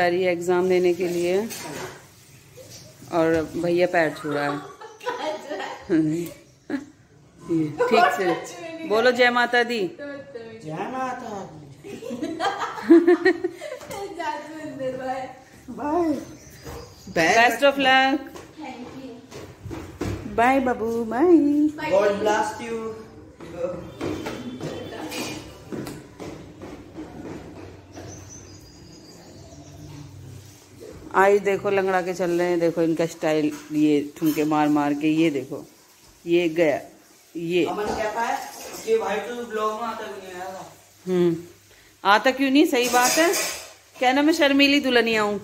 जा रही है एग्ज़ाम देने के लिए। और भैया पैर छू रहा है। ठीक से। बोलो जय माता दी। जय माता bye. Best of luck bye Babu bye God bless you आज देखो लंगड़ा के चल रहे हैं देखो इनका स्टाइल ये ठुमके मार मार के ये देखो ये गया ये। अमन क्या भाई तो ब्लॉग में आता भी नहीं हम्म आता क्यों नहीं? सही बात है। कहना मैं शर्मीली दुल्हनिया हूँ।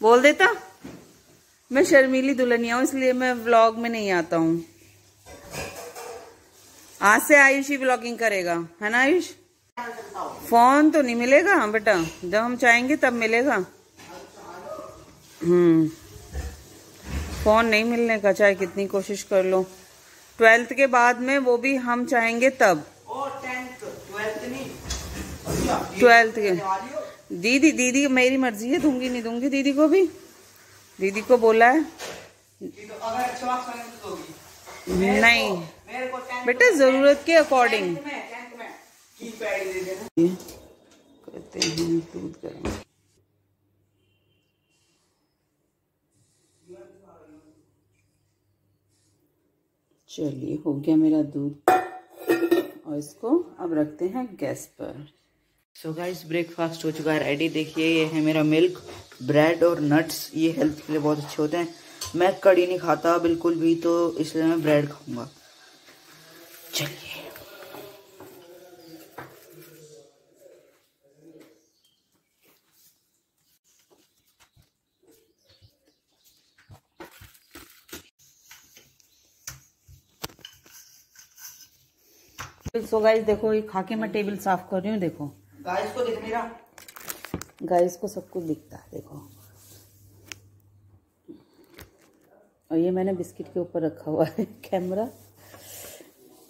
बोल देता। मैं शर्मीली दुल्हनिया हूँ इसलिए मैं व्लॉग में नहीं आता हूँ। आज से आयुष ही व्लॉगिंग करेगा है ना आयुष? फ़ोन तो नहीं मिलेगा बेटा जब हम चाहेंगे तब मिलेगा। फ़ोन नहीं मिलने का चाहे कितनी कोशिश कर लो। ट्वेल्थ के बाद में वो भी हम चाहेंगे तब। ट्वेल्थ के? दीदी दीदी मेरी मर्ज़ी है दूँगी नहीं दूँगी दीदी को भी। दीदी को बोला है। तो अच्छे तो नहीं। बेटा ज़रूरत के अकॉर्डिंग। करते हैं दूध गर्म। चलिए, हो गया मेरा दूध। और इसको अब रखते हैं गैस पर। सो गाइस ब्रेकफास्ट हो चुका है रेडी देखिए, ये है मेरा मिल्क ब्रेड और नट्स ये हेल्थ के लिए बहुत अच्छे होते हैं। मैं कड़ी नहीं खाता बिल्कुल भी तो इसलिए मैं ब्रेड खाऊँगा। चलिए। सो गाइस देखो ये खा के मैं टेबल साफ़ कर रही हूँ देखो। गाइस को देख मेरा। गाइस को सब कुछ दिखता है देखो। और ये मैंने बिस्किट के ऊपर रखा हुआ है कैमरा।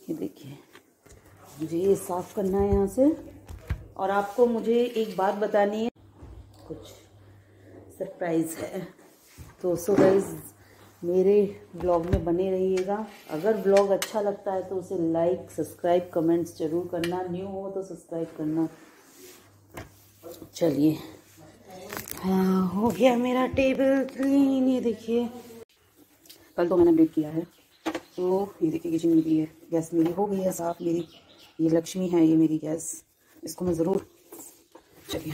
ये देखिए मुझे ये साफ़ करना है यहाँ से। और आपको मुझे एक बात बतानी है। कुछ सरप्राइज़ है। तो सो गाइज़ मेरे ब्लॉग में बने रहिएगा। अगर ब्लॉग अच्छा लगता है तो उसे लाइक सब्सक्राइब कमेंट्स ज़रूर करना। न्यू हो तो सब्सक्राइब करना। चलिए। हाँ हो गया मेरा टेबल क्लीन ये देखिए। कल तो मैंने बेक किया है। तो ये देखिए किचन में भी है। गैस मेरी हो गई है साफ़ मेरी। ये लक्ष्मी है, ये मेरी गैस इसको मैं ज़रूर चलिए।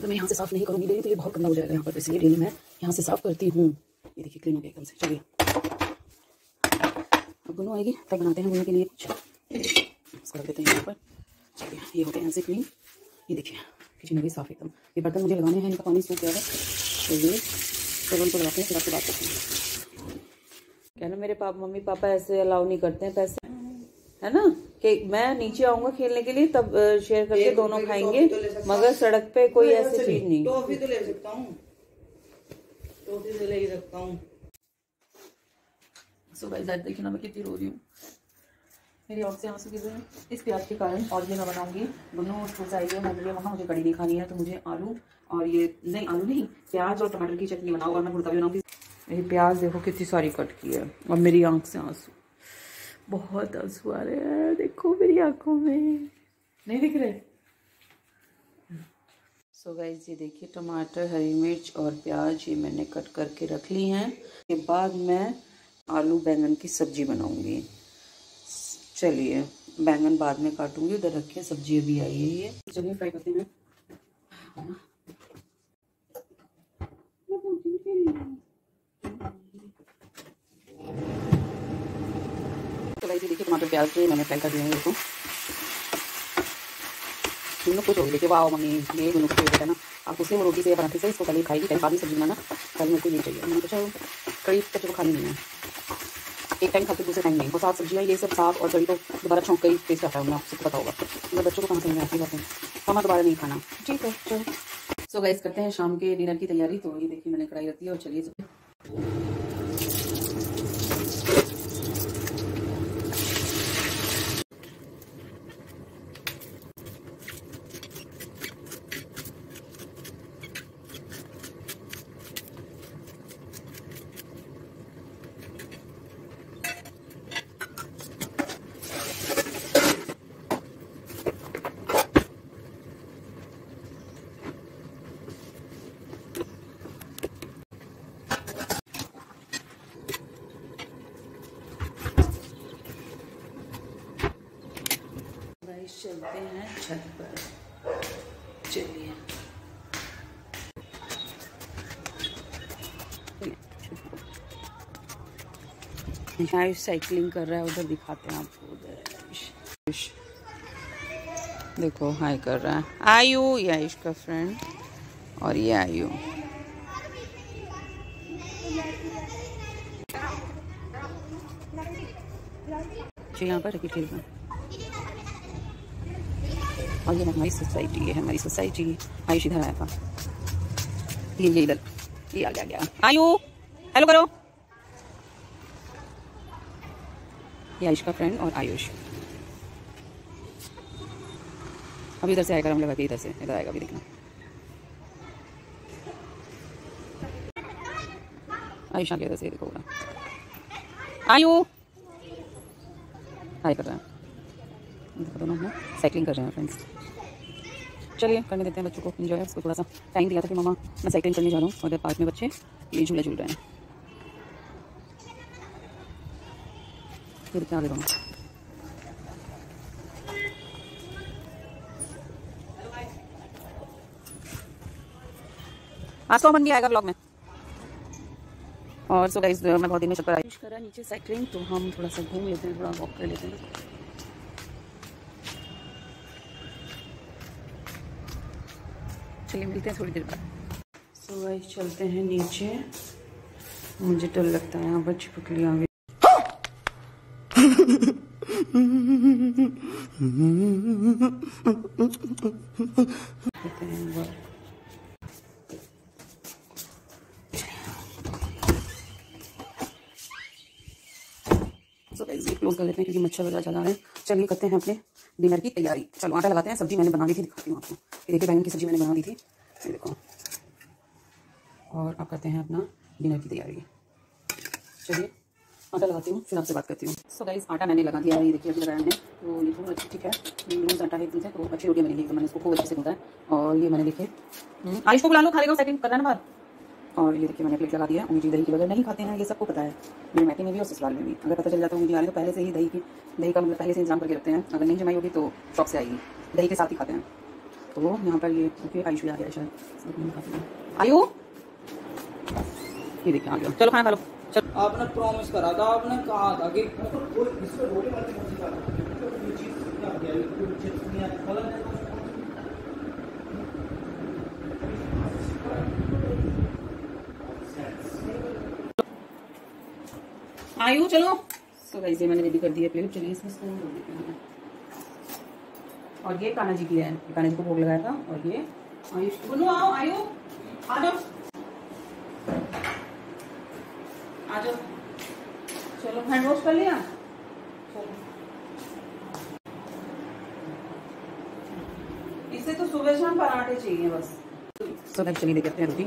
तो मैं यहाँ से साफ़ नहीं करूँगी। डेली तो ये बहुत गंदा हो जाएगा यहाँ पर। इसलिए डेली मैं यहाँ से साफ़ करती हूँ। ये देखिए क्लीन हो गया एकदम से। चलिए। अब गुनो आएगी तब बनाते हैं गुनो के लिए कुछ। इसको रख देते हैं यहाँ पर। चलिए ये हो गया यहाँ से क्लीन ये देखिए किचन में भी साफ़ एकदम। ये बर्तन मुझे लगाने हैं इनका पानी सूख गया है। तो ये चलो उनको लगाते हैं फिर आपसे बात करते हैं। कहना मेरे पापा मम्मी पापा ऐसे अलाउ नहीं करते हैं पैसे। है ना? कि मैं नीचे आऊँगा खेलने के लिए तब शेयर करके दोनों खाएँगे। तो मगर सड़क पे कोई ऐसी चीज़ नहीं। टॉफी तो ले हूँ। ही सो देखिए ना मैं कितनी रो रही हूँ। मेरी आँख से आँसू गिर रहे इस प्याज के कारण और ये मैं बनाऊँगी। दोनों से है मुझे कड़ी नहीं खानी है तो मुझे आलू और ये नहीं, आलू नहीं, प्याज और टमाटर की चटनी बनाओ और मैं भी बनाऊँगी। ये प्याज देखो कितनी सारी कट की है, और मेरी आँख से आँसू। बहुत आँसू आ रहे हैं, देखो मेरी आँखों में। नहीं दिख रहे? सो गाइज़ ये देखिए टमाटर, हरी मिर्च और प्याज ये मैंने कट करके रख ली हैं। के बाद मैं आलू बैंगन की सब्ज़ी बनाऊँगी। चलिए, बैंगन बाद में काटूँगी, उधर रखिए, सब्ज़ी अभी आई है ये। चलिए फ्राई करते हैं। देखिए टमाटर प्याज मैंने फ्राई कर दिया है दोनों खुश हो देखिए वाह मम्मी, ये दोनों को फेवरेट है ना आप उसी में रोटी से या पराठे से इसको कल ही खाएगी कल बाद में सब्ज़ी बनाना। कल मेरे को ये चाहिए। मैंने चलो कड़ी तो खानी नहीं है एक टाइम खाते, दूसरे टाइम नहीं। वो साग सब्ज़ियाँ ये सब साग और कड़ी तो दोबारा छौंक कर टेस्ट आता है उन्हें आपको पता होगा। मतलब बच्चों को कहाँ समझ में आती बातें खाना दोबारा नहीं खाना। ठीक है, चलो। सो गाइस करते हैं शाम के डिनर की तैयारी। तो ये देखिए, मैंने कढ़ाई रखी है और चलिए गाइस चलते हैं। छत पर। चलिए। आयुष साइकिलिंग कर रहा है, उधर दिखाते हैं आपको, उधर। देखो हाई कर रहा है। आयु, ये आयुष का फ्रेंड और ये आयु। यहाँ पर रखी खेल और ये हमारी सोसाइटी है हमारी सोसाइटी। आयुष इधर आया था। ये ये इधर। ये आ गया गया। आयु हेलो करो। ये आयुष का फ्रेंड और आयुष। अभी इधर से आएगा हम लगा इधर से, इधर आएगा अभी देखना। आयुष आ गया इधर से देखो आयु। हाई कर रहे हैं। दोनों हम साइकिलिंग कर रहे हैं फ्रेंड्स चलिए, करने देते हैं बच्चों को इन्जॉय उसको थोड़ा सा टाइम दिया था कि मामा मैं साइकिलिंग करने जा रहा हूँ, और पार्क में बच्चे ये झूला झूल रहे हैं। फिर क्या आगे आज तो बन गया आएगा ब्लॉग में। और सो गाइस मैं बहुत दिन में चक्कर आई। करा नीचे साइकिलिंग तो हम थोड़ा सा घूम लेते हैं, थोड़ा वॉक कर लेते हैं। चलिए मिलते हैं थोड़ी देर बाद। सो गाइस चलते हैं नीचे। मुझे डर लगता है यहाँ पर छिपकली आ गई सो ये कर लेते हैं क्योंकि मच्छर वगैरह ज़्यादा है। चलिए करते हैं अपने। डिनर की तैयारी। चलो आटा लगाते हैं सब्ज़ी मैंने बना दी थी दिखाती हूँ आपको। देखिए बैंगन की सब्ज़ी मैंने बना दी थी। ये देखो। और आप करते हैं अपना डिनर की तैयारी। चलिए आटा लगाती हूँ फिर आपसे बात करती हूँ। सो गाइस आटा मैंने लगा दिया है ये देखिए अभी लगाया मैंने। तो ये बहुत अच्छी ठीक है। लूज आटा है तो अच्छी रोटियाँ बनेगी तो मैंने इसको खूब अच्छे से है। और ये मैंने देखिए हम्म, आयुष को बुला लो का सेटिंग करना ना और ये देखिए मैंने प्लेट लगा दिया उंगली दही के बगैर नहीं खाते हैं, ये सबको पता है। मेरे मैके में भी और ससुराल में भी। अगर पता चल जाता है उंगली आ रही तो पहले से ही दही की दही का मतलब पहले से इंतज़ाम करके रखते हैं। अगर नहीं जमाई होगी तो शॉप से आएगी। दही के साथ ही खाते हैं। तो यहाँ पर ये ओके, आयुष भी आ गया, शायद। आयु? ये देखिए, आ गया। चलो, खाना खा लो। आपने प्रॉमिस करा था, आपने कहा था कि आयु चलो। तो वैसे मैंने रेडी कर दिया प्लेट चलिए इसमें स्पून हैं। और ये कान्हा जी की है कान्हा जी को भोग लगाया था, और ये आयुष बोलो, आओ, आयु। आ जाओ। आ जाओ। चलो हैंड वॉश कर लिया। इसे तो सुबह शाम पराठे चाहिए बस। तो चलिए देखते हैं रोटी।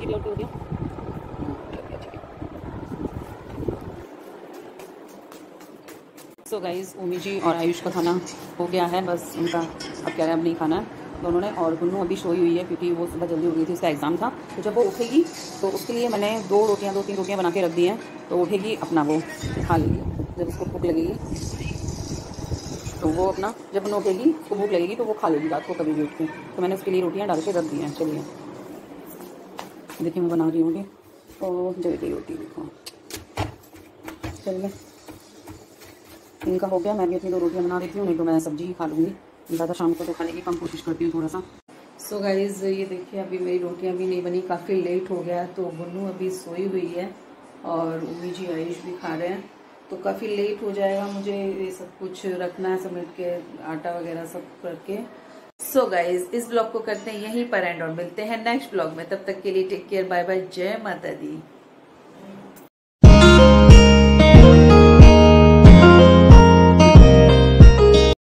ये हो गया। सो गाइज़ ओमी जी और आयुष का खाना हो गया है, बस उनका अब क्या है, अब नहीं खाना है। दोनों ने और गुन्नू अभी सोई हुई है, क्योंकि वो सुबह जल्दी गई थी, उसका एग्ज़ाम था। तो जब वो उठेगी तो उसके लिए मैंने दो रोटियाँ, दो तीन रोटियाँ बना के रख दी हैं। तो उठेगी, अपना वो खा लेगी। जब उसको भूख लगेगी तो वो अपना, जब उन्हें उठेगी, उसको भूख लगेगी तो वो खा लेगी रात को कभी भी उठ के। तो मैंने उसके लिए रोटियाँ डाल के रख दी हैं, चलिए। देखिए मैं बना रही हूँ तो जल्दी रोटी, देखो। चलिए। इनका हो गया, मैं भी अपनी दो रोटियाँ बना देती हूँ, नहीं तो मैं सब्ज़ी ही खा लूँगी। ज़्यादा शाम को तो खाने की कम कोशिश करती हूँ थोड़ा सा सो so गाइज़ ये देखिए, अभी मेरी रोटियाँ भी नहीं बनी, काफ़ी लेट हो गया तो गुन्नू अभी सोई हुई है और उम्मी जी आयुष भी खा रहे हैं। तो काफ़ी लेट हो जाएगा मुझे ये सब कुछ रखना है, समेट के आटा वगैरह सब करके। सो so गाइज़ इस ब्लॉग को करते हैं यहीं पर एंड और मिलते हैं नेक्स्ट ब्लॉग में। तब तक के लिए टेक केयर बाय बाय जय माता दी।